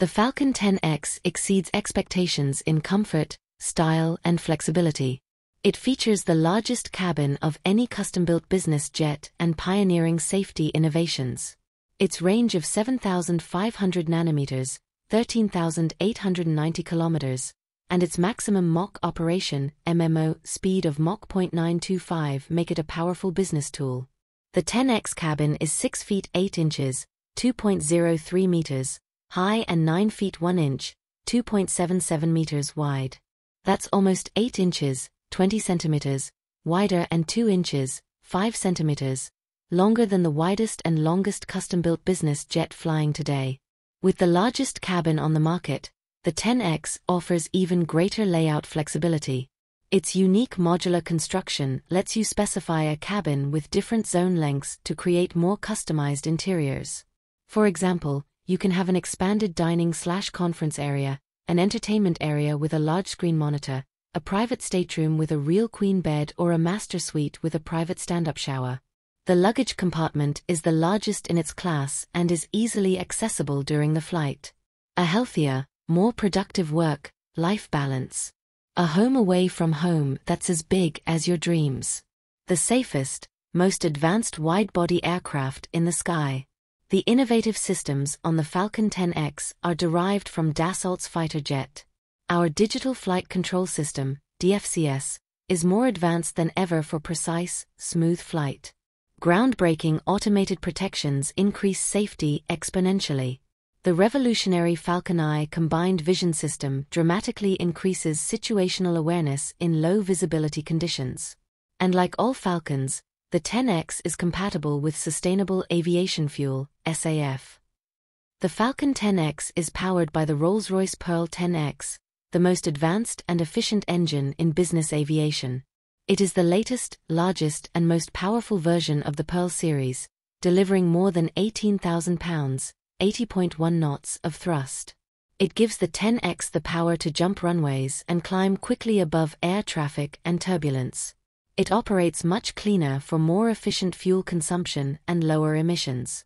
The Falcon 10X exceeds expectations in comfort, style, and flexibility. It features the largest cabin of any custom-built business jet and pioneering safety innovations. Its range of 7,500 nanometers, 13,890 kilometers, and its maximum Mach operation MMO speed of Mach 0.925 make it a powerful business tool. The 10X cabin is 6 feet 8 inches, 2.03 meters, high and 9 feet 1 inch, 2.77 meters wide. That's almost 8 inches, 20 centimeters, wider and 2 inches, 5 centimeters, longer than the widest and longest custom-built business jet flying today. With the largest cabin on the market, the 10X offers even greater layout flexibility. Its unique modular construction lets you specify a cabin with different zone lengths to create more customized interiors. For example, you can have an expanded dining slash conference area, an entertainment area with a large screen monitor, a private stateroom with a real queen bed or a master suite with a private stand-up shower. The luggage compartment is the largest in its class and is easily accessible during the flight. A healthier, more productive work, life balance. A home away from home that's as big as your dreams. The safest, most advanced wide-body aircraft in the sky. The innovative systems on the Falcon 10X are derived from Dassault's fighter jet. Our Digital Flight Control System, DFCS, is more advanced than ever for precise, smooth flight. Groundbreaking automated protections increase safety exponentially. The revolutionary Falcon Eye combined vision system dramatically increases situational awareness in low visibility conditions. And like all Falcons, the 10X is compatible with Sustainable Aviation Fuel, SAF. The Falcon 10X is powered by the Rolls-Royce Pearl 10X, the most advanced and efficient engine in business aviation. It is the latest, largest, and most powerful version of the Pearl series, delivering more than 18,000 pounds, 80.1 knots of thrust. It gives the 10X the power to jump runways and climb quickly above air traffic and turbulence. It operates much cleaner for more efficient fuel consumption and lower emissions.